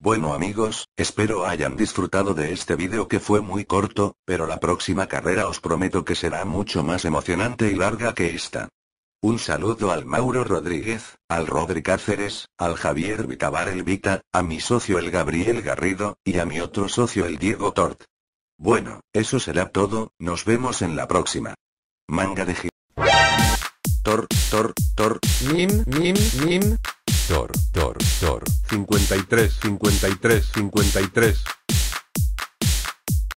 Bueno amigos, espero hayan disfrutado de este vídeo que fue muy corto, pero la próxima carrera os prometo que será mucho más emocionante y larga que esta. Un saludo al Mauro Rodríguez, al Rodri Cáceres, al Javier Vicabar el Vita, a mi socio el Gabriel Garrido, y a mi otro socio el Diego Tort. Bueno, eso será todo, nos vemos en la próxima. Manga de. Tor, Tor, Tor, Mim, mim, mim. Tor, Tor, Tor, 53, 53, 53.